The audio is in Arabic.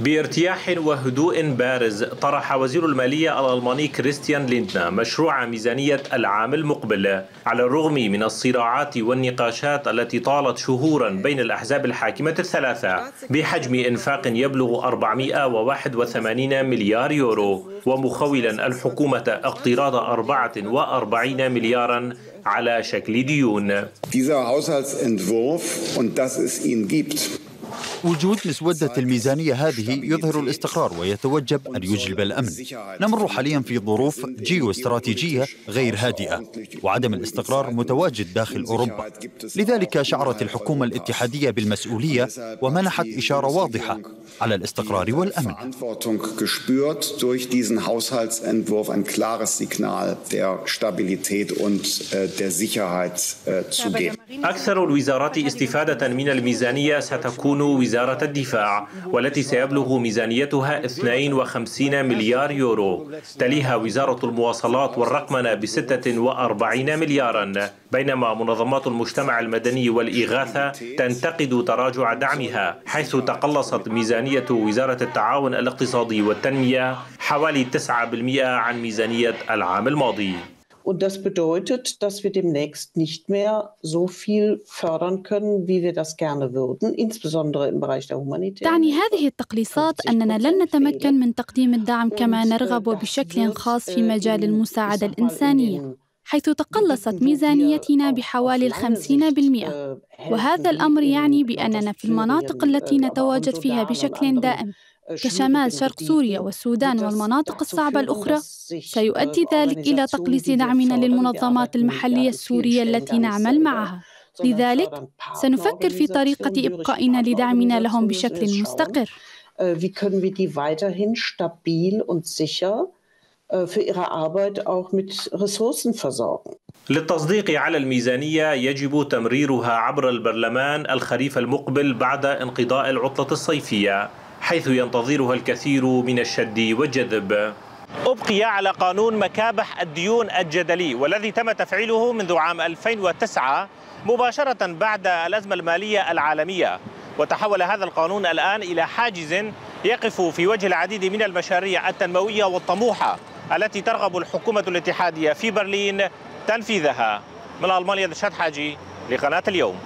بارتياح وهدوء بارز طرح وزير المالية الألماني كريستيان ليندنا مشروع ميزانية العام المقبل على الرغم من الصراعات والنقاشات التي طالت شهورا بين الأحزاب الحاكمة الثلاثة بحجم إنفاق يبلغ 481 مليار يورو ومخولا الحكومة اقتراض 44 مليارا على شكل ديون. Und ihn gibt وجود مسودة الميزانية هذه يظهر الاستقرار ويتوجب أن يجلب الأمن. نمر حاليا في ظروف جيو استراتيجية غير هادئة وعدم الاستقرار متواجد داخل أوروبا. لذلك شعرت الحكومة الاتحادية بالمسؤولية ومنحت إشارة واضحة على الاستقرار والأمن. أكثر الوزارات استفادة من الميزانية ستكون وزارة الدفاع والتي سيبلغ ميزانيتها 52 مليار يورو. تليها وزارة المواصلات والرقمنة ب 46 مليارا. بينما منظمات المجتمع المدني والإغاثة تنتقد تراجع دعمها حيث تقلصت ميزانية وزارة التعاون الاقتصادي والتنمية حوالي 9% عن ميزانية العام الماضي. Und das bedeutet, dass wir demnächst nicht mehr so viel fördern können, wie wir das gerne würden, insbesondere im Bereich der Humanität. تعني هذه التقليصات أننا لن نتمكن من تقديم الدعم كما نرغب وبشكل خاص في مجال المساعدة الإنسانية حيث تقلصت ميزانيتنا بحوالي الخمسين بالمئة. وهذا الأمر يعني بأننا في المناطق التي نتواجد فيها بشكل دائم. كشمال شرق سوريا والسودان والمناطق الصعبة الأخرى. سيؤدي ذلك إلى تقليص دعمنا للمنظمات المحلية السورية التي نعمل معها. لذلك سنفكر في طريقة إبقائنا لدعمنا لهم بشكل مستقر. Wie können wir die weiterhin stabil und sicher für ihre Arbeit auch mit Ressourcen versorgen? للتصديق على الميزانية يجب تمريرها عبر البرلمان الخريف المقبل بعد انقضاء العطلة الصيفية. حيث ينتظرها الكثير من الشد والجذب. أبقي على قانون مكابح الديون الجدلي والذي تم تفعيله منذ عام 2009 مباشرة بعد الأزمة المالية العالمية. وتحول هذا القانون الآن إلى حاجز يقف في وجه العديد من المشاريع التنموية والطموحة التي ترغب الحكومة الاتحادية في برلين تنفيذها. من ألمانيا دشات حاجي لقناة اليوم.